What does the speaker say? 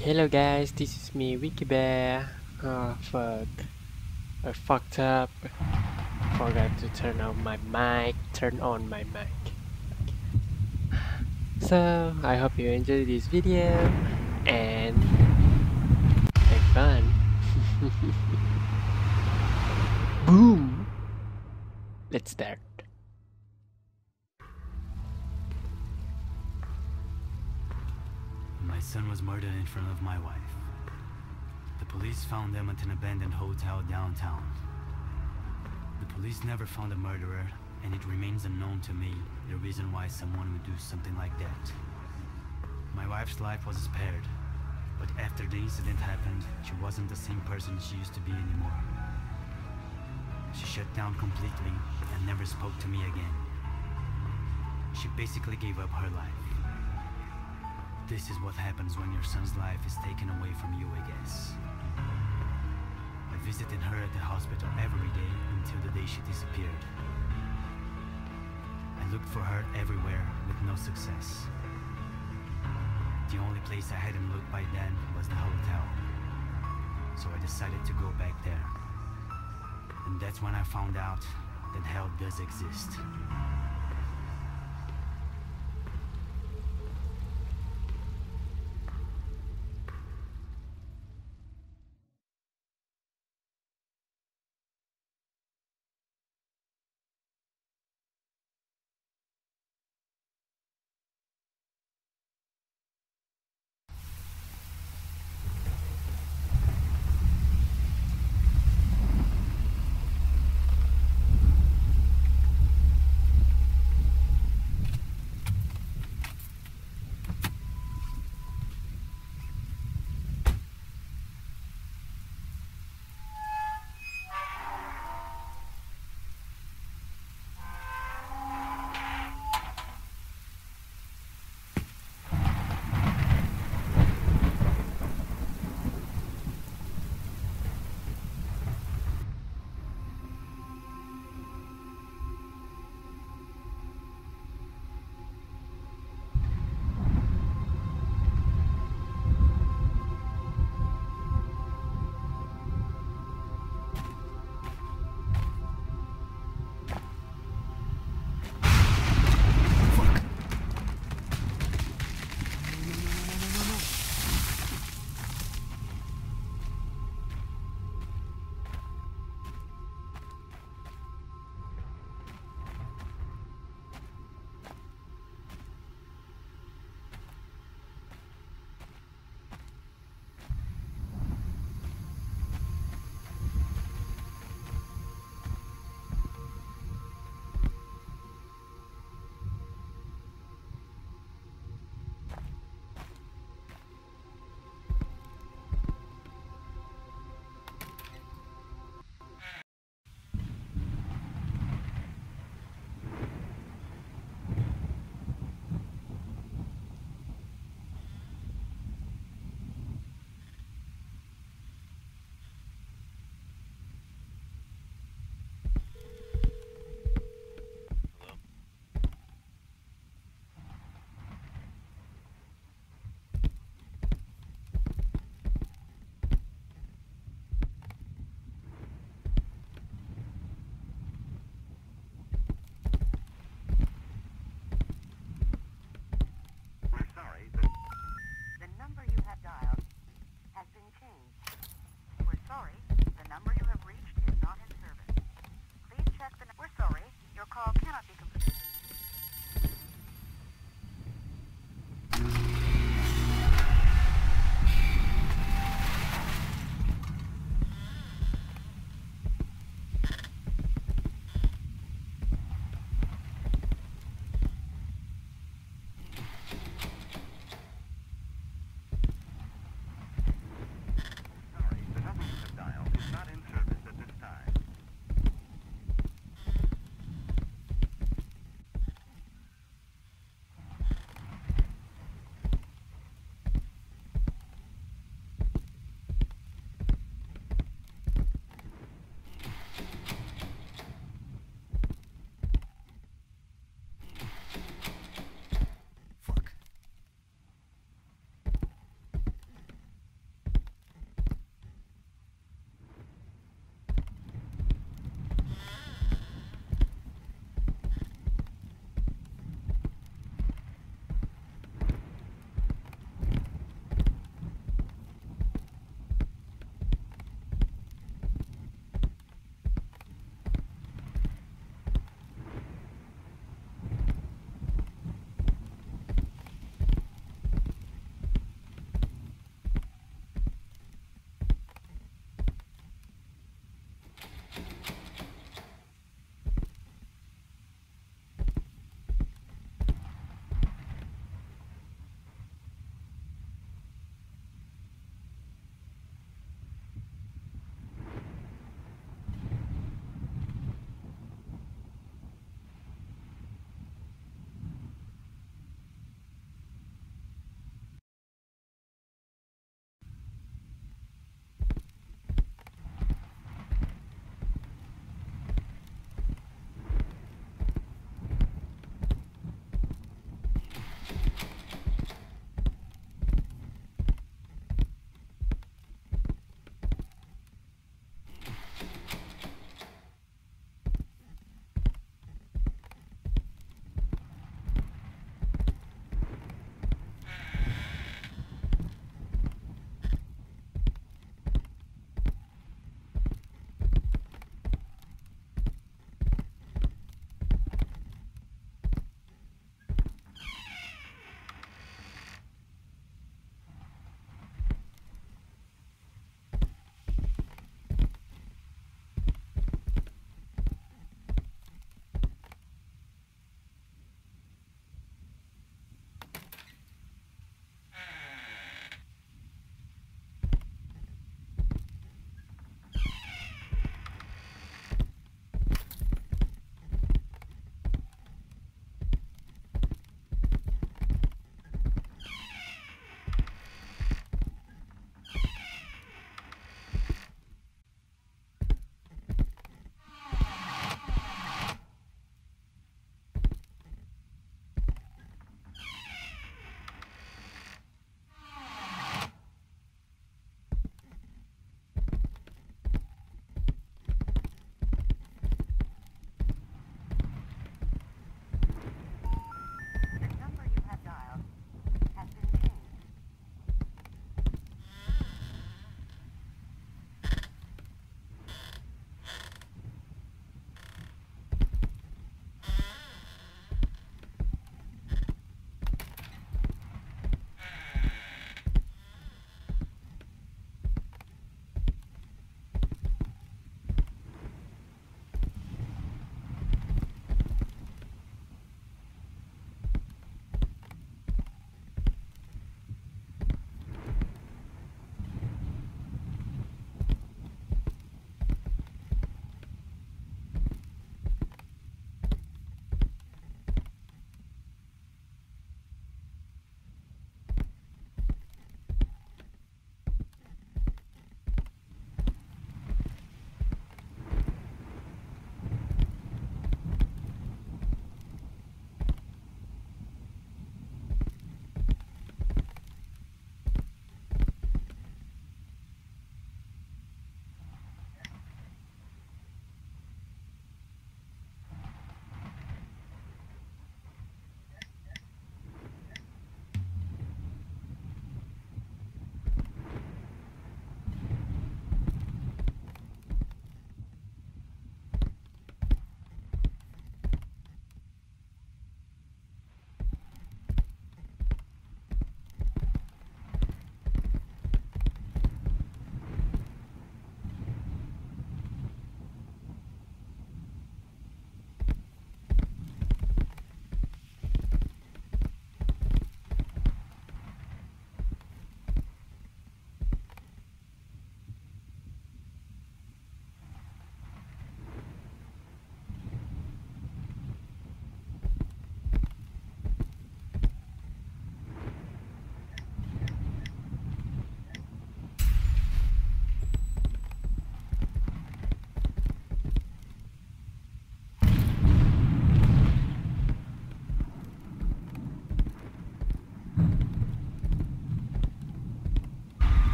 Hello guys, this is me, Wiki Bear. Oh fuck. I fucked up. Forgot to turn on my mic. Turn on my mic. So, I hope you enjoy this video and have fun. Boom! Let's start. My son was murdered in front of my wife. The police found them at an abandoned hotel downtown. The police never found the murderer, and it remains unknown to me the reason why someone would do something like that. My wife's life was spared, but after the incident happened, she wasn't the same person she used to be anymore. She shut down completely and never spoke to me again. She basically gave up her life. This is what happens when your son's life is taken away from you, I guess. I visited her at the hospital every day until the day she disappeared. I looked for her everywhere with no success. The only place I hadn't looked by then was the hotel. So I decided to go back there. And that's when I found out that hell does exist.